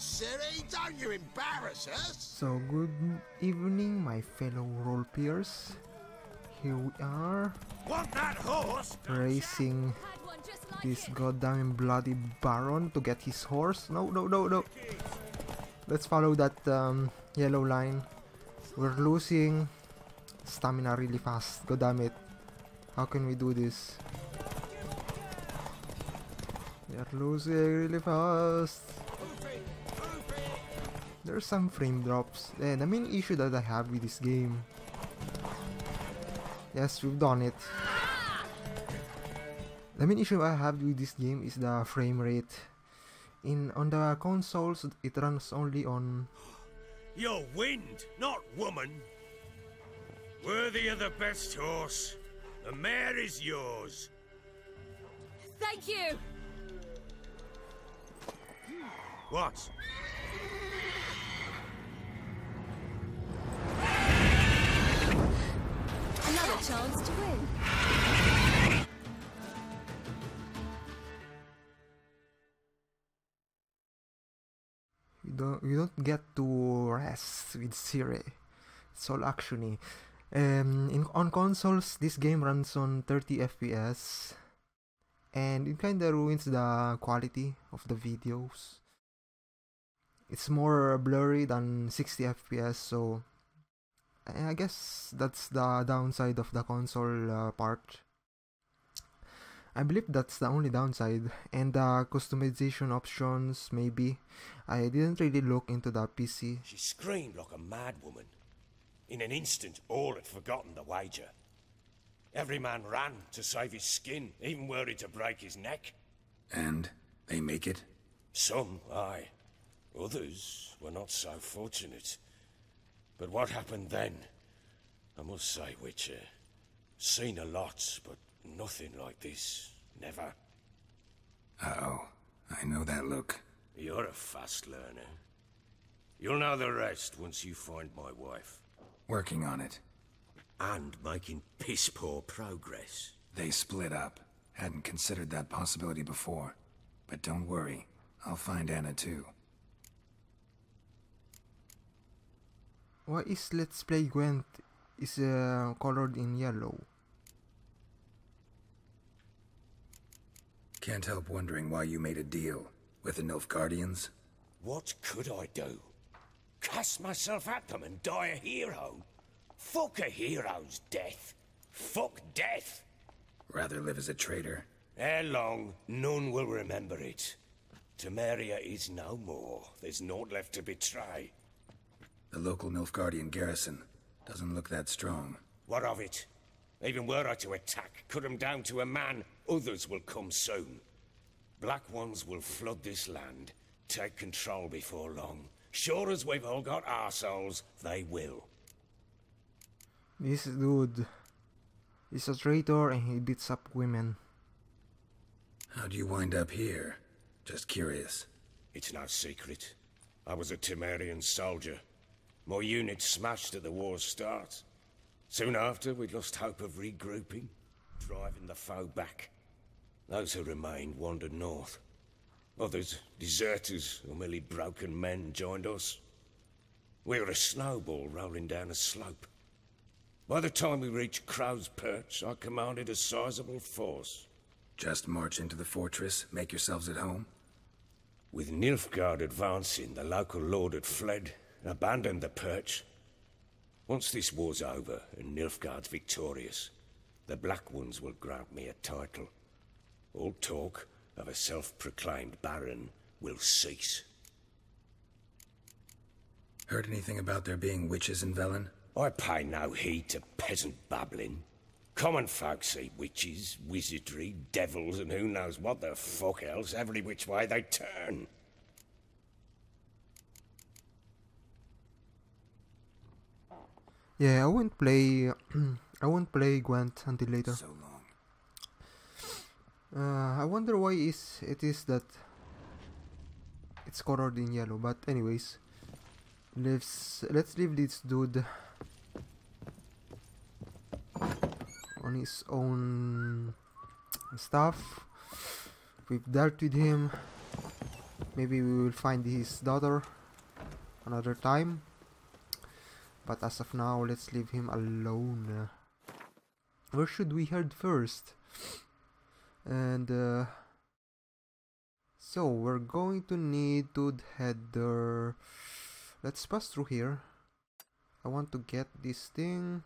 Ciri. Don't you embarrass us. So, good evening, my fellow role players. Here we are, Want that horse? racing Had one just like this it. goddamn bloody baron to get his horse. No, no, no, no. Let's follow that um, yellow line. We're losing stamina really fast. God damn it. How can we do this? We're losing really fast. There's some frame drops. Eh, the main issue that I have with this game. Yes, we've done it. The main issue I have with this game is the frame rate. In on the consoles, it runs only on You're wind, not woman. Worthy of the best horse. The mare is yours. Thank you. What? Chance to win. you don't you don't get to rest with Ciri. It's all actiony. Um, in on consoles, this game runs on 30 FPS, and it kind of ruins the quality of the videos. It's more blurry than 60 FPS, so I I guess that's the downside of the console uh, part. I believe that's the only downside, and the customization options maybe. I didn't really look into the PC. She screamed like a mad woman. In an instant, all had forgotten the wager. Every man ran to save his skin, even worried to break his neck. And they make it? Some, aye. Others were not so fortunate. But what happened then? I must say, Witcher, seen a lot, but nothing like this. Never. Uh-oh. I know that look. You're a fast learner. You'll know the rest once you find my wife. Working on it. And making piss poor progress. They split up. Hadn't considered that possibility before. But don't worry. I'll find Anna too. Why is Let's Play Gwent is uh, colored in yellow? Can't help wondering why you made a deal with the Nilfgaardians. What could I do? Cast myself at them and die a hero? Fuck a hero's death. Fuck death. Rather live as a traitor. Ere long, none will remember it. Temeria is no more. There's naught left to betray. The local Nilfgaardian garrison doesn't look that strong. What of it? Even were I to attack, cut 'em down to a man, others will come soon. Black ones will flood this land, take control before long. Sure as we've all got our souls, they will. This dude is a traitor and he beats up women. How'd you wind up here? Just curious. It's no secret. I was a Temerian soldier. My units smashed at the war's start. Soon after, we'd lost hope of regrouping, driving the foe back. Those who remained wandered north. Others, deserters or merely broken men, joined us. We were a snowball rolling down a slope. By the time we reached Crow's Perch, I commanded a sizable force. Just march into the fortress, make yourselves at home? With Nilfgaard advancing, the local lord had fled, abandoned the perch. Once this war's over and Nilfgaard's victorious, the Black Ones will grant me a title. All talk of a self-proclaimed baron will cease. Heard anything about there being witches in Velen? I pay no heed to peasant babbling. Common folk see witches, wizardry, devils, and who knows what the fuck else every which way they turn. Yeah, I won't play. I won't play Gwent until later. So long. Uh, I wonder why is it is that it's colored in yellow. But anyways, let's let's leave this dude on his own stuff. We've dealt with him. maybe we will find his daughter another time. But as of now, let's leave him alone. Where should we head first? And uh, so we're going to need to head there. Let's pass through here. I want to get this thing.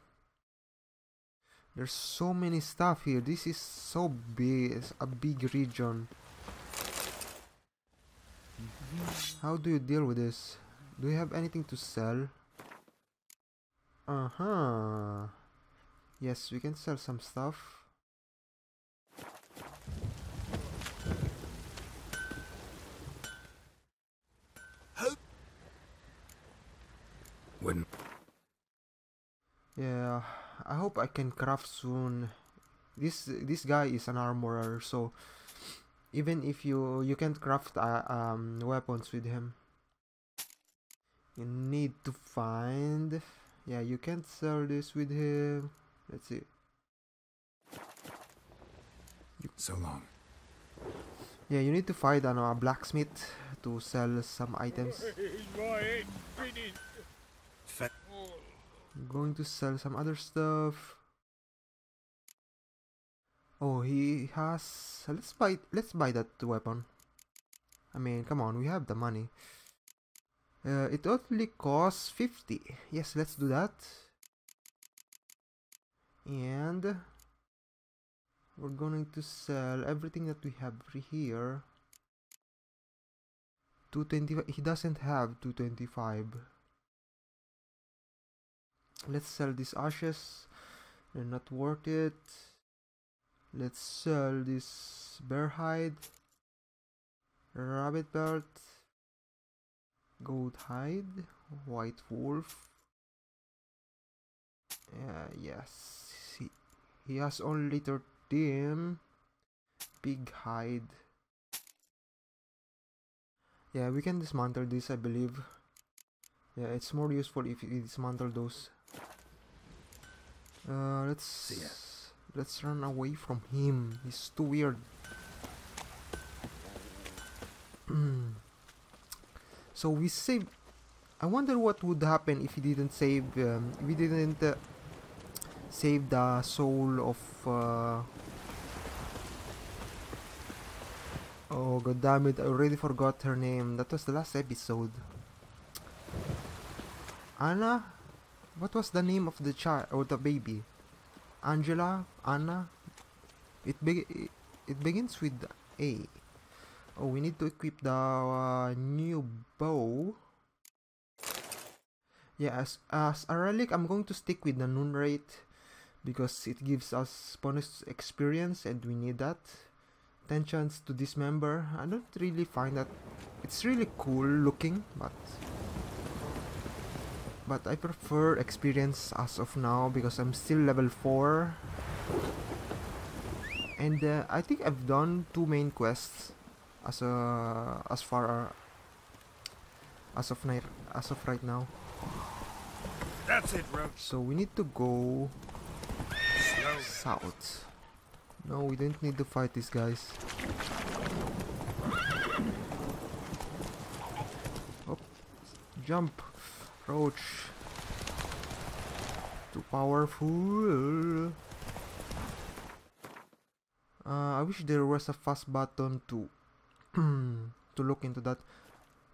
There's so many stuff here. This is so big. It's a big region. How do you deal with this? Do you have anything to sell? Uh-huh. Yes, we can sell some stuff. Wouldn't. Yeah, I hope I can craft soon. This this guy is an armorer, so even if you you can't craft uh, um weapons with him, you need to find. Yeah, you can't sell this with him. Let's see. So long. Yeah, you need to find ano, a blacksmith to sell some items. I'm going to sell some other stuff. Oh, he has. Let's buy. Let's buy that weapon. I mean, come on, we have the money. Uh, it only costs 50. Yes, let's do that. And we're going to sell everything that we have here. 225. He doesn't have 225. Let's sell these ashes. They're not worth it. Let's sell this bear hide, rabbit belt, goat hide, white wolf. Yeah, yes. He, he has only 13. Pig hide. Yeah, we can dismantle this, I believe. Yeah, it's more useful if you dismantle those. Uh, let's ya. let's run away from him. He's too weird. so we saved. I wonder what would happen if he didn't save. Um, if he didn't uh, save the soul of. Uh, oh god damn it! I already forgot her name. That was the last episode. Anna? What was the name of the child or the baby? Angela? Anna? It it, it begins with A. Oh, we need to equip the uh, new bow. Yeah, as, as a relic, I'm going to stick with the Noonwraith because it gives us bonus experience and we need that. 10 chance to dismember. I don't really find that it's really cool looking, but but I prefer experience as of now because I'm still level 4 and uh, I think I've done two main quests as uh, as far as of night as of right now. That's it, Roach. so we need to go Slow. south. No we don't need to fight these guys. Oh jump roach. Too powerful. Uh, I wish there was a fast button to to look into that.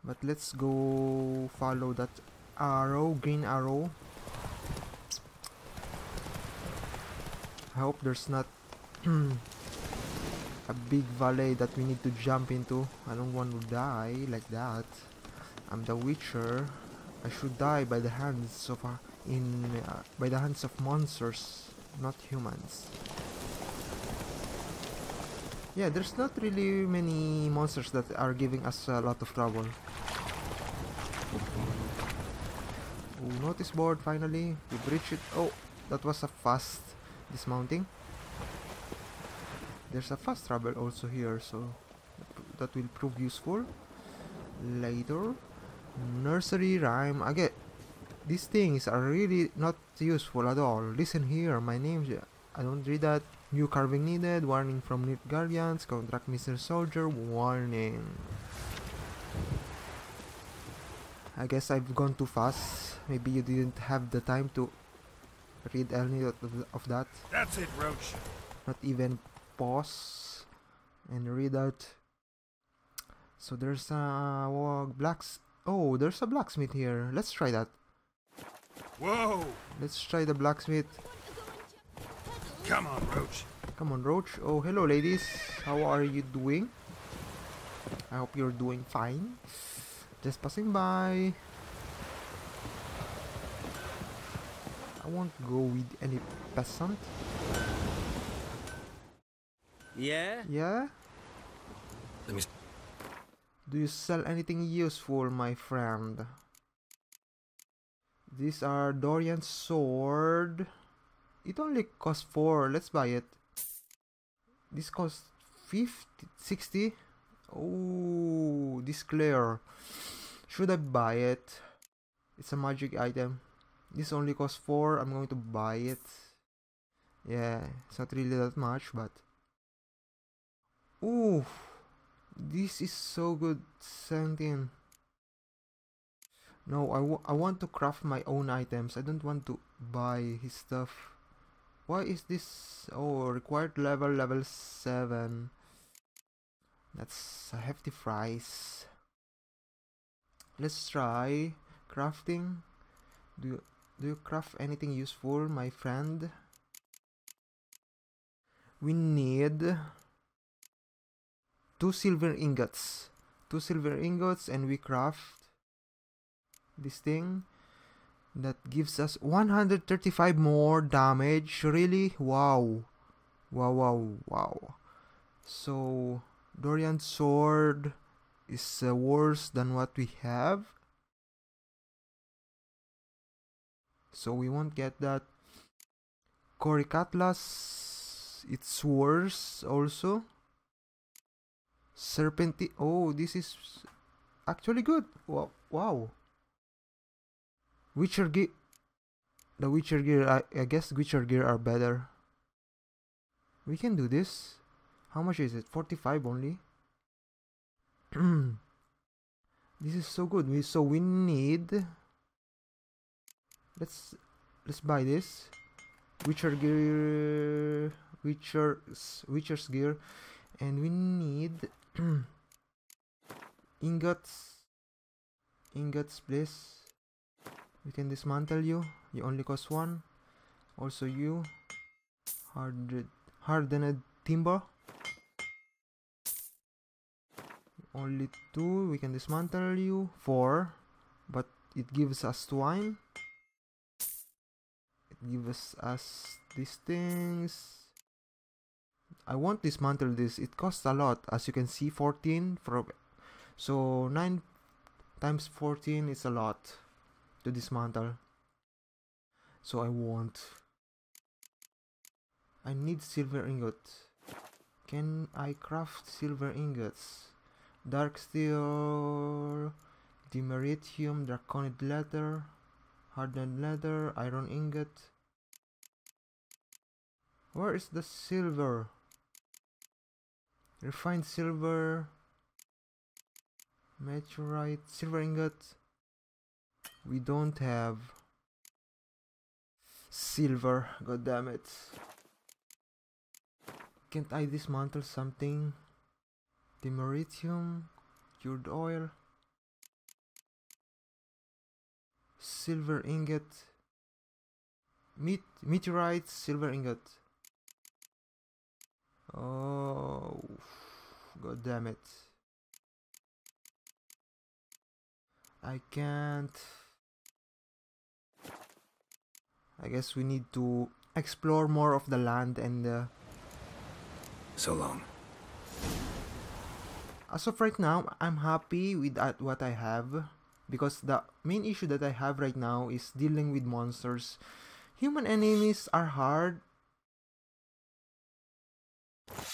But let's go follow that arrow green arrow. I hope there's not a big valley that we need to jump into. I don't want to die like that. I'm the witcher. I should die by the hands of a, in uh, by the hands of monsters not humans yeah, there's not really many monsters that are giving us a lot of trouble. Notice board finally. We breached it. Oh, that was a fast dismounting. There's a fast travel also here, so that will prove useful later. Nursery rhyme again. These things are really not useful at all. Listen here, my name's. I don't read that. New carving needed. Warning from Nilfgaardians. Contract Mr. Soldier. Warning. I guess I've gone too fast. Maybe you didn't have the time to read any of, of that. That's it, Roach. Not even pause and read out. So there's a uh, blacks. Oh, there's a blacksmith here. Let's try that. Whoa! Let's try the blacksmith. Come on, Roach. Come on, Roach. Oh, hello, ladies. How are you doing? I hope you're doing fine. Just passing by. I won't go with any peasant. Yeah? Yeah? Let me. Do you sell anything useful, my friend? These are Dorian's sword. It only costs 4. Let's buy it. This costs 50, 60. Oh, this clear. Should I buy it? It's a magic item. This only costs 4. I'm going to buy it. Yeah, it's not really that much, but... Ooh, this is so good. 17. No, I, I want to craft my own items. I don't want to buy his stuff. Why is this? Oh, required level, level 7. That's a hefty price. Let's try crafting. Do you, do you craft anything useful, my friend? We need two silver ingots. Two silver ingots and we craft this thing that gives us 135 more damage. Really? Wow. Wow, wow, wow. So, Dorian's sword is uh, worse than what we have. So, we won't get that. Coricatlas, it's worse also. Serpenti. Oh, this is actually good. Wow. wow. Witcher gear. The Witcher gear. I, I guess Witcher gear are better. We can do this. How much is it? 45 only. this is so good. We so we need. Let's let's buy this. Witcher gear. Witcher's Witcher's gear, and we need ingots. Ingots, please. We can dismantle you. You only cost one. Also you. Hardened, hardened timber. Only two. We can dismantle you. Four. But it gives us twine. It gives us these things. I won't dismantle this. It costs a lot. As you can see, 14 from so 9 times 14 is a lot to dismantle. So I won't. I need silver ingots. Can I craft silver ingots? Dark steel, dimeritium, draconid leather, hardened leather, iron ingot. Where is the silver? Refined silver, meteorite, silver ingot. We don't have silver. God damn it. Can't I dismantle something? Dimeritium, cured oil, silver ingot, meat, meteorite, silver ingot. Oh, god damn it. I can't. I guess we need to explore more of the land and uh, So long. as of right now, I'm happy with that, what I have because the main issue that I have right now is dealing with monsters. Human enemies are hard.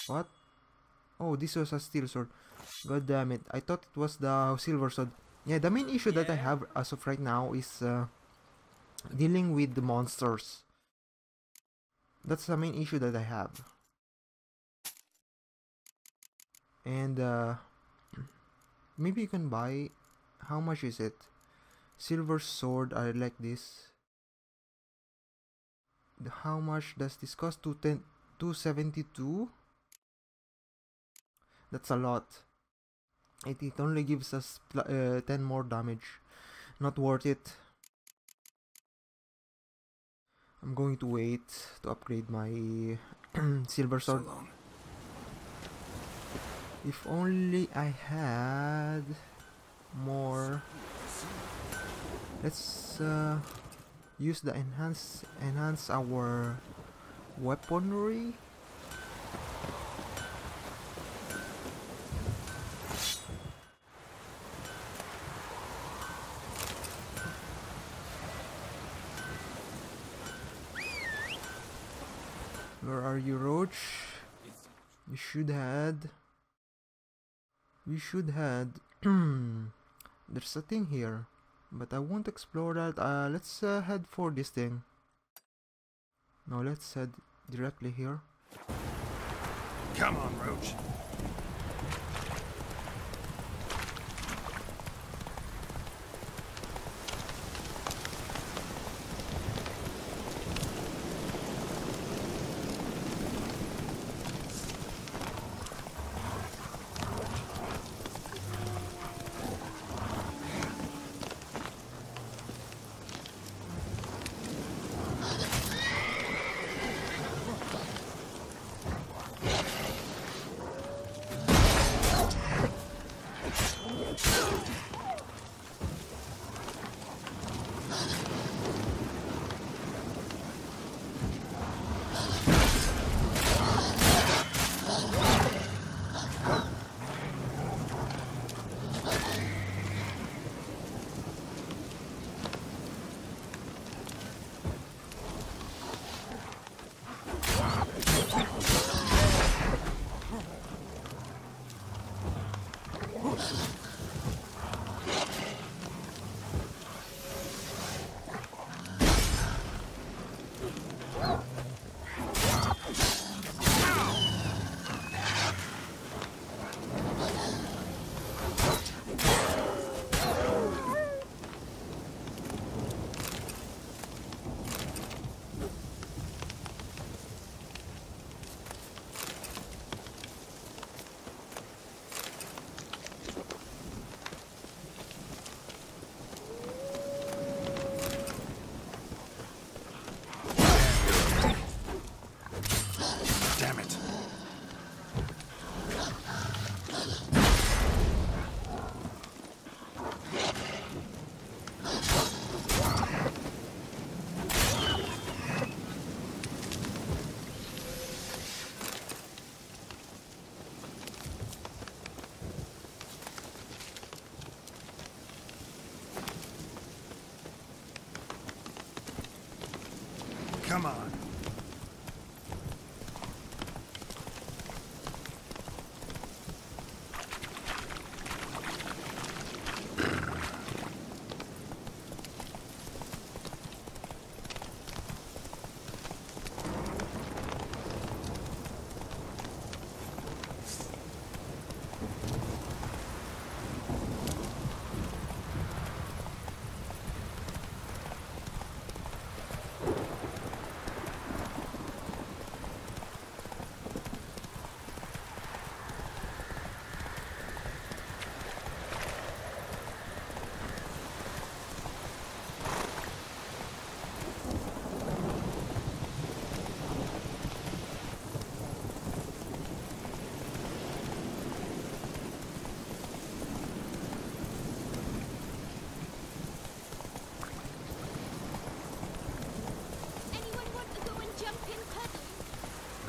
What? Oh, this was a steel sword. God damn it. I thought it was the silver sword. Yeah, the main issue that I have as of right now is uh, dealing with the monsters. That's the main issue that I have. And uh, maybe you can buy. How much is it? Silver sword, I like this. How much does this cost? 210 272? That's a lot. It, it only gives us uh, 10 more damage. Not worth it. I'm going to wait to upgrade my silver So sword. long. If only I had more. Let's uh, use the enhance enhance our weaponry. Where are you, Roach? You should had. We should had. There's a thing here, but I won't explore that. Uh, let's uh, head for this thing. No, let's head directly here. Come on, Roach.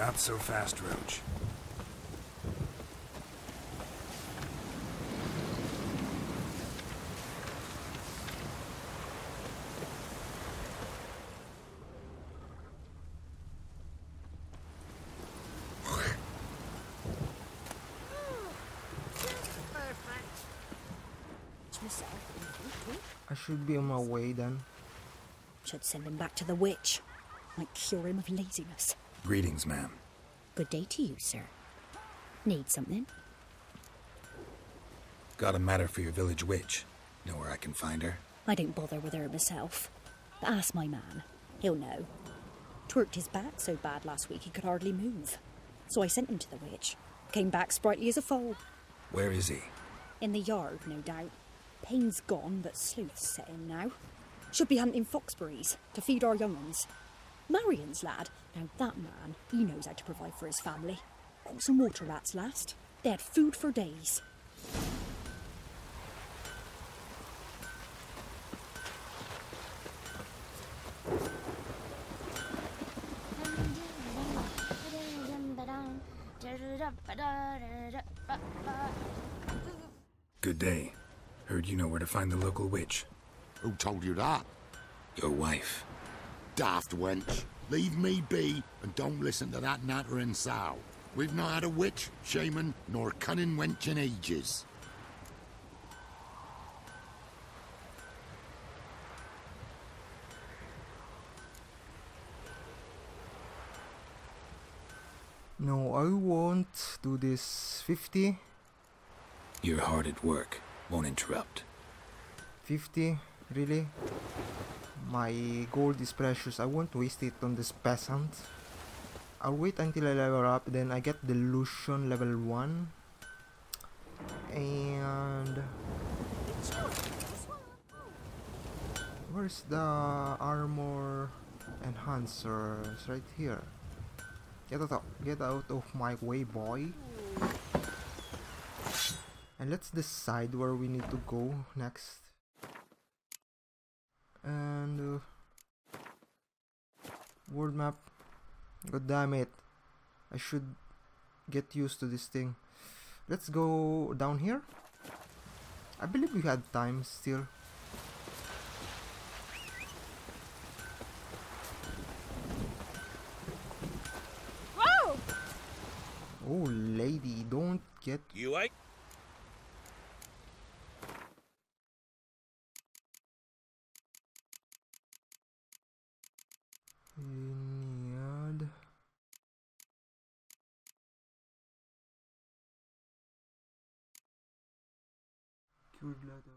Not so fast, Roach. I should be on my way then. Should send him back to the witch. Might cure him of laziness. Greetings, ma'am. Good day to you, sir. Need something? Got a matter for your village witch. Know where I can find her? I don't bother with her myself. But ask my man. He'll know. Twerked his back so bad last week he could hardly move. So I sent him to the witch. Came back sprightly as a foal. Where is he? In the yard, no doubt. Pain's gone, but sleuth's set in now. Should be hunting foxberries to feed our young ones. Marion's lad, now that man, he knows how to provide for his family. Caught some water rats last. They had food for days. Good day. Heard you know where to find the local witch. Who told you that? Your wife. Daft wench. Leave me be and don't listen to that nattering sow. We've not had a witch, shaman, nor cunning wench in ages. No, I won't do this 50. You're hard at work. Won't interrupt. 50? Really? My gold is precious. I won't waste it on this peasant. I'll wait until I level up, then I get delusion level 1. And where's the armor enhancer? It's right here. Get out, get out of my way, boy. And let's decide where we need to go next. And uh, world map. God damn it! I should get used to this thing. Let's go down here. I believe we had time still. Whoa! Oh, lady, don't get You ain't. Cured leather.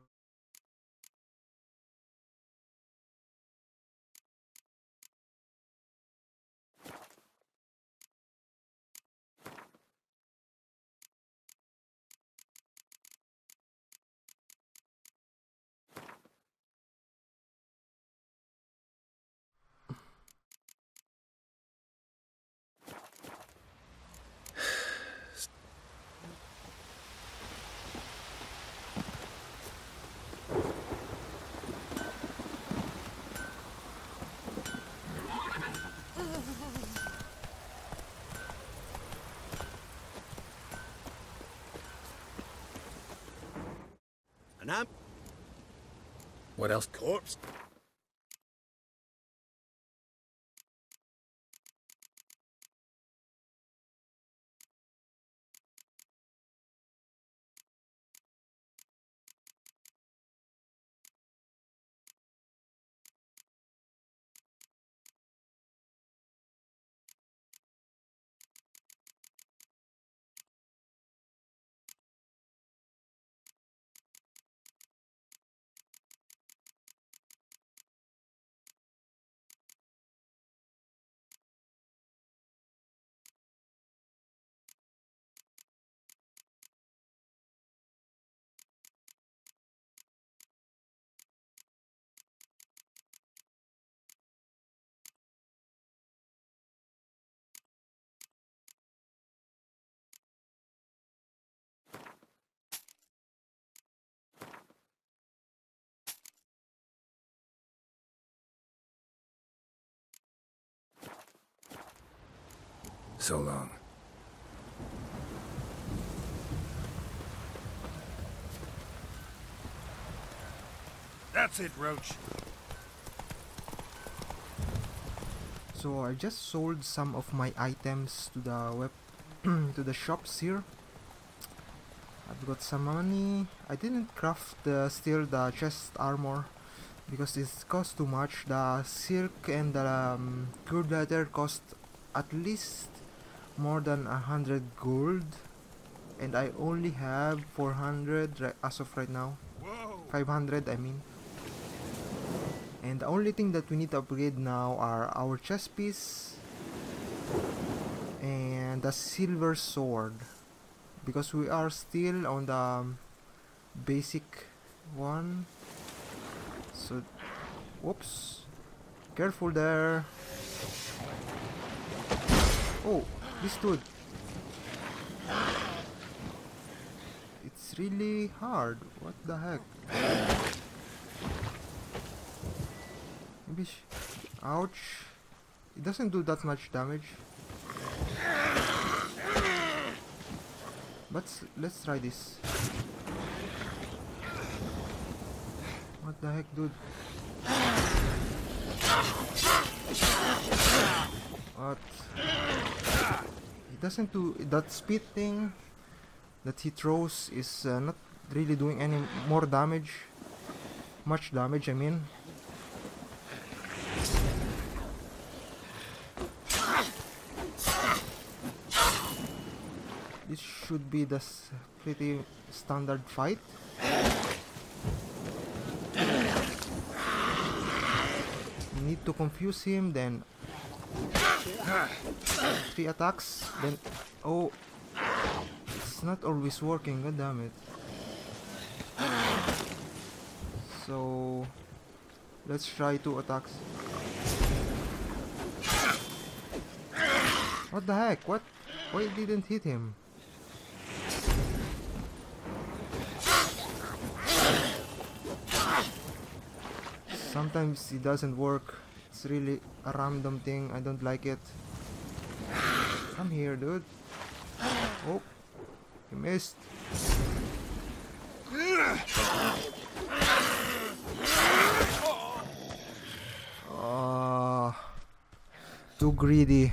And I'm What else? corpse. So long. That's it, Roach. So I just sold some of my items to the web to the shops here. I've got some money. I didn't craft the still the chest armor because it cost too much. The silk and the um, good leather cost at least more than a hundred gold, and I only have 400 ri- as of right now. Whoa! 500, I mean. And the only thing that we need to upgrade now are our chest piece and the silver sword because we are still on the um, basic one so whoops careful there oh this dude it's really hard. What the heck? Maybe ouch. It doesn't do that much damage. But let's try this. What the heck dude? What doesn't do that speed thing that he throws is uh, not really doing any more damage much damage I mean. This should be the pretty standard fight. Need to confuse him then three attacks then oh it's not always working god damn it. So let's try two attacks. What the heck? What? Why didn't hit him? Sometimes it doesn't work it's really a random thing. I don't like it. Come here dude. Oh you missed. Ah, too greedy